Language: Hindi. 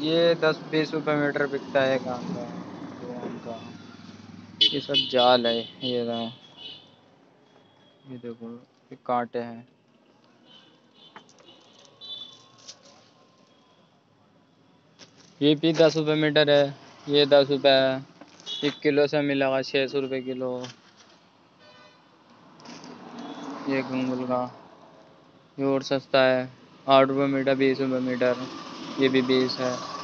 ये दस बीस रुपये मीटर बिकता है काम का का। ये सब जाल है, ये रहा ये देखो, ये कांटे हैं। ये भी दस रुपये मीटर है, ये दस रुपये है। एक किलो से मिलेगा छः सौ रुपये किलो। ये घुंगुल का, ये और सस्ता है, आठ रुपये मीटर, बीस रुपये मीटर। ये भी बीस है।